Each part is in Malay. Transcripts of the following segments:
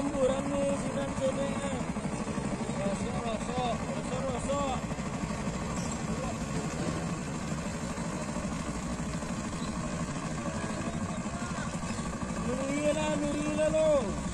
rame sinan kene. Rosok rosok, rosok rosok. Nurila, nurila lo.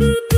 Mm-hmm.